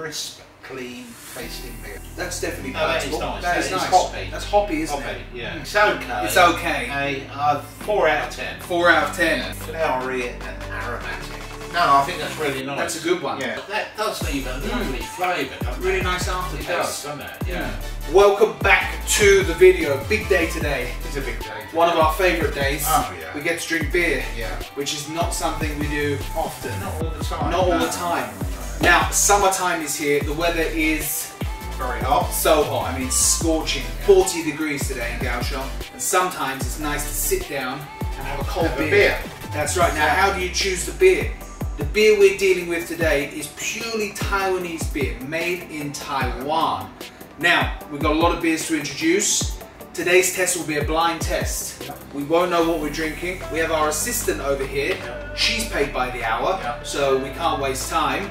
crisp, clean tasting beer. That's definitely No, that is palatable. nice. That That is is nice. hoppy. That's hoppy, isn't Hoppy, it? yeah. It's okay. It's okay. A uh, four out of ten. Four out of ten. Flowery and aromatic. No, I think that's really nice. That's a good one. Yeah. That does leave a lovely flavour. Really it? nice It aftertaste. does, doesn't it? Yeah. Welcome back to the video. Big day today. It's a big day. One of our favourite days. Oh, yeah. We get to drink beer, Yeah. which is not something we do often. Not all the time. Not all no. the time. Now, summertime is here. The weather is Very hot. so hot. I mean, scorching. 40 degrees today in Kaohsiung. And sometimes it's nice to sit down and have a cold Have a beer. beer. That's right. Now, how do you choose the beer? The beer we're dealing with today is purely Taiwanese beer, made in Taiwan. Now, we've got a lot of beers to introduce. Today's test will be a blind test. We won't know what we're drinking. We have our assistant over here. She's paid by the hour, so we can't waste time.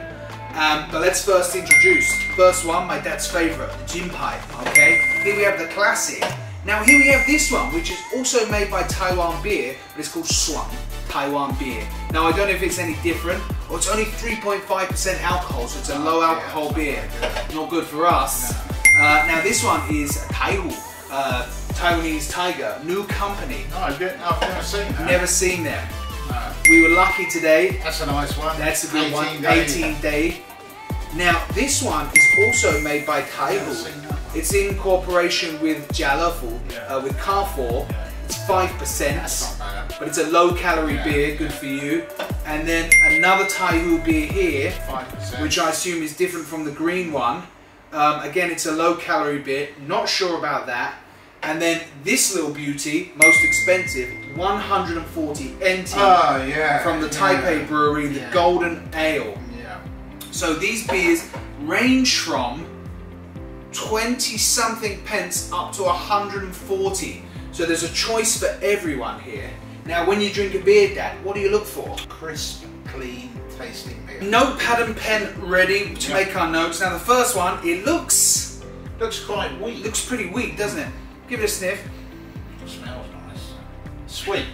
Um, but let's first introduce. First one, my dad's favorite, the Jinpai. Okay, here we have the classic. Now here we have this one, which is also made by Taiwan Beer, but it's called Swan Taiwan Beer. Now I don't know if it's any different, or it's only 3.5% alcohol, so it's a low alcohol beer. Not good for us. Uh, now this one is Taihu, uh, Taiwanese Tiger, new company. No, I've never seen that. Never seen them. No. We were lucky today That's a nice one. that's a good one. 18 days. 18 day. Now this one is also made by Never Taihu. seen that one. It's in cooperation with Jalafu, uh, with Carrefour. It's five That's percent, but it's a low calorie beer, good for you. And then another Taihu beer here, which I assume is different from the green one. Um, again, it's a low calorie beer. Not sure about that. And then this little beauty, most expensive, 140 NT Oh yeah. from the yeah. Taipei Brewery, the Yeah. Golden Ale. So these beers range from 20 something pence up to 140. So there's a choice for everyone here. Now, when you drink a beer, Dad, what do you look for? Crisp, clean tasting beer. Notepad and pen ready to Yeah. make our notes. Now, the first one, it looks Looks quite weak. looks pretty weak, doesn't it? Give it a sniff. smells nice. Sweet.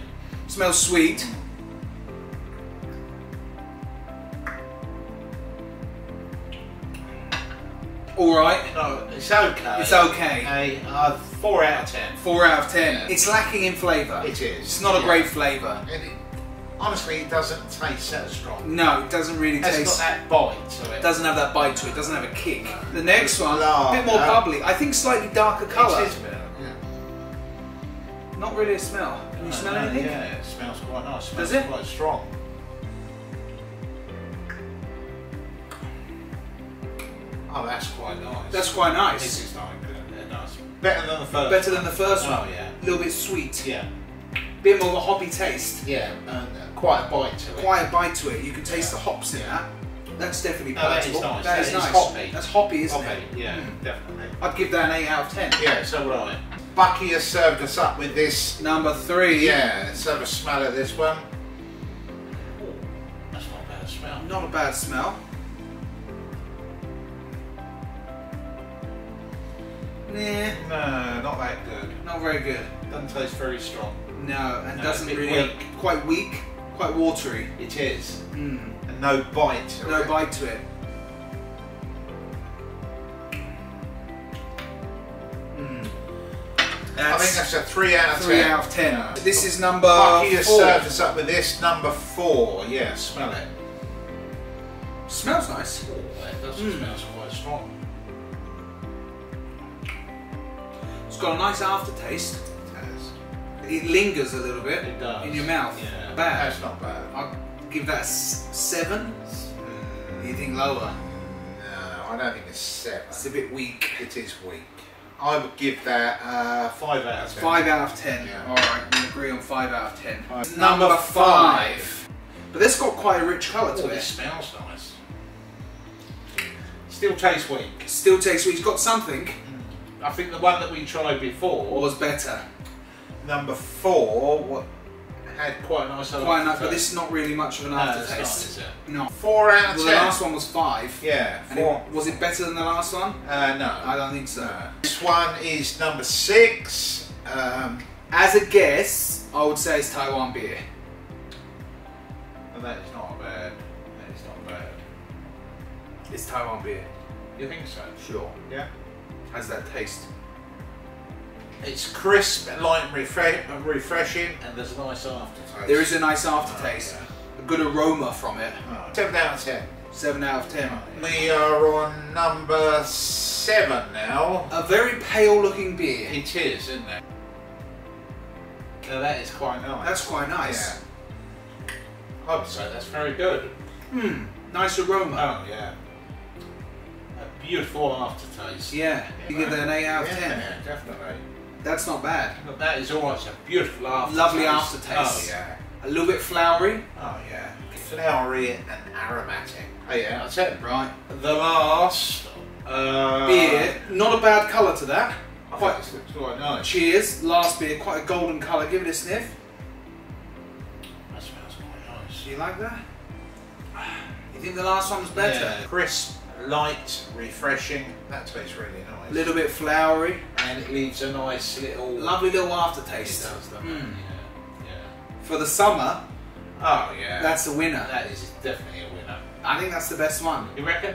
Smells sweet. Mm. All right, No, it's okay. it's okay. A uh, four out of ten. Four out of ten. Yeah. It's lacking in flavour. It is. It's not a Yeah. great flavour. It, honestly, it doesn't taste that strong. No, it doesn't really It's got taste. that bite to it. Doesn't have that bite to it. Doesn't have a kick. The next one, a bit more no. bubbly. I think slightly darker colour. It is better. Yeah. Not really a smell. Can you smell No, anything? Yeah, it smells quite nice. smells Does it? quite strong. Oh, that's quite nice. That's quite nice. This nice. is like good. Yeah, nice. Better than the first. Better than the first Oh one. yeah. A little bit sweet. Yeah. Bit more of a hoppy taste. Yeah. And uh, quite a bite to it. Quite a bite to it. You can taste Yeah. the hops in Yeah. that. That's definitely No, that is palatable. nice. That That is is nice. hoppy. That's hoppy, isn't Okay. it? Yeah, Mm. definitely. I'd give that an 8 out of 10. Yeah, so would I. Bucky has served us up with this. Number 3. Yeah, let's have a smell of this one. Oh, that's not a bad smell. Not a bad smell. Nah, No, not that good. not very good. Doesn't taste very strong. No, and No, doesn't really weak. quite weak, quite watery. It is. Mm. And no bite No it. bite to it. Mm. I think that's a three out of three ten. out of ten. Yeah. This is number Bucky has four. served us up with this number four. Yeah, smell it. Smells nice. Oh, that does Mm. smell quite strong. Got a nice aftertaste. It has. It lingers a little bit It does. in your mouth. Yeah. Bad. That's not bad. I'll give that a s- seven. Mm, You think lower? No, I don't think it's seven. It's a bit weak. It is weak. I would give that uh, five out of ten. Five out of ten. Yeah. All right, we agree on five out of ten. Five. Number Number five. five. But this got quite a rich colour Oh, to this it. smells nice. Still tastes weak. Still takes. He's got something. I think the one that we tried before was better. number four wa- had quite a nice Quite nice, but this is not really much of an No, aftertaste. No. Four out of Well, the last one was five. Yeah, And four. it, was it better than the last one? Uh, no. I don't think so. No. This one is number six. Um, As a guess, I would say it's Taiwan beer. and that is not bad. That is not bad. It's Taiwan beer. You think so? Sure. Yeah. How's that taste? It's crisp, light and refre- refreshing, and there's a nice aftertaste. There is a nice aftertaste, a good aroma from it. Seven out of ten. Seven out of ten. We are on number seven now. A very pale looking beer. It is, isn't it? Now that is quite nice. That's quite nice. Yeah. I would say that's very good. Hmm. Nice aroma. Oh yeah. Beautiful aftertaste. Yeah. You give that an eight out of Yeah, ten. definitely. That's not bad. But that is always a beautiful aftertaste. Lovely aftertaste. Oh yeah. A little bit flowery. Oh yeah. Flowery and aromatic. Oh, yeah, that's it. Right. The last uh, Beer. Not a bad colour to that. I Quite. think this looks quite nice. Cheers. Last beer. Quite a golden colour. Give it a sniff. That smells quite nice. Do you like that? You think the last one was better? Yeah. Crisp, light, refreshing. That tastes really nice. A little bit flowery. and it leaves a nice little Lovely little aftertaste. does, doesn't? Mm. Yeah. For the summer. Oh yeah. that's a winner. that is definitely a winner. I think that's the best one. You reckon?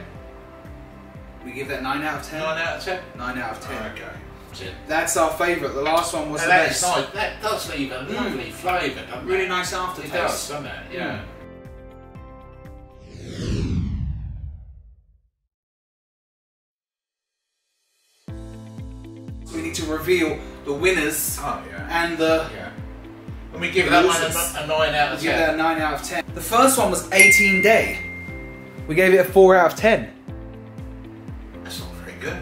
We give that 9 out of 10. Nine out of ten. 9 out of 10. Okay. That's our favourite. The last one was And the that best. is nice. That does leave a Mm. lovely flavour, doesn't Really it? nice It aftertaste. does, doesn't it? Yeah. We need to reveal the winners Oh yeah. and the. yeah. And we give that one a, a nine out of Give ten. that a 9 out of 10. The first one was 18 Day. We gave it a 4 out of 10. That's not very good.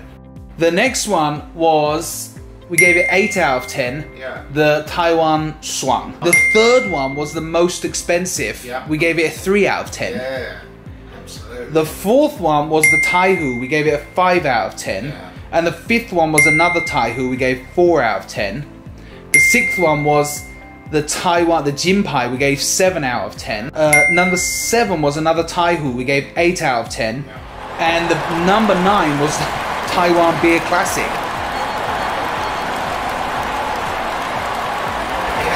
The next one was. We gave it 8 out of 10. Yeah. The Taiwan Swan. The third one was the most expensive. Yeah. We gave it a 3 out of 10. Yeah. Absolutely. The fourth one was the Taihu. We gave it a 5 out of 10. Yeah. And the fifth one was another Taihu. We gave 4 out of 10. The sixth one was the Taiwan, the Jinpai. We gave 7 out of 10. Uh, number 7 was another Taihu. We gave 8 out of 10. And the number 9 was Taiwan Beer Classic.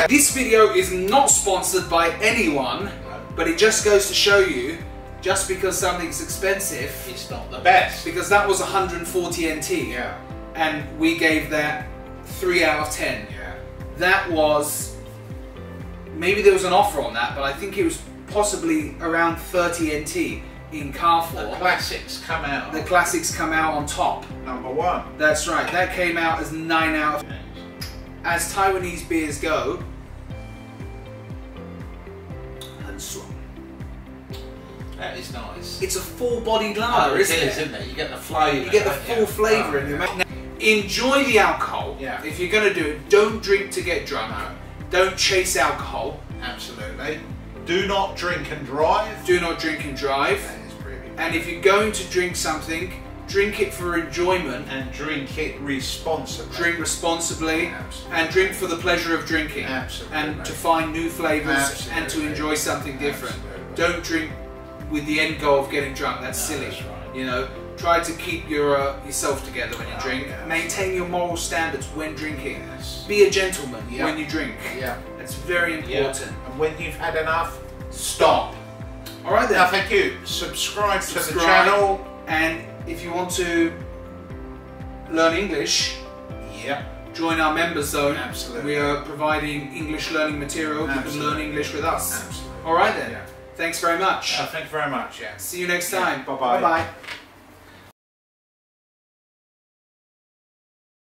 This video is not sponsored by anyone, but it just goes to show you, just because something's expensive, it's not the best. because that was 140 NT, Yeah. and we gave that 3 out of 10. Yeah. That was, maybe there was an offer on that, but I think it was possibly around 30 NT in The classics come out. The classics come out on top. number one. That's right, that came out as 9 out of As Taiwanese beers go, That is nice. It's a full-bodied Oh, lager, it isn't is, it? isn't it? You get the flavour. You get the full flavour Oh, in mouth. Enjoy the alcohol. Yeah. If you're gonna do it, don't drink to get drunk. No. Don't chase alcohol. Absolutely. Do not drink and drive. Do not drink and drive. That is really And if you're going to drink something, drink it for enjoyment. and drink it responsibly. Drink responsibly Absolutely. and drink for the pleasure of drinking. Absolutely. And to find new flavours and to enjoy something different. Absolutely. Don't drink with the end goal of getting drunk. That's No, silly. that's right. You know, try to keep your uh, yourself together when you Oh, drink. yeah. Maintain your moral standards when drinking. Yes. Be a gentleman Yeah. when you drink. Yeah. It's very Yeah. important. And when you've had enough, stop. All right Now, then. thank you. Subscribe, to the channel. And if you want to learn English, Yeah. join our members zone. Absolutely. We are providing English learning material. You can learn English with us. Absolutely. All right then. Yeah. Thanks very much. Uh, thank you very much. Yeah. See you next Yeah. time. Bye-bye. Bye bye.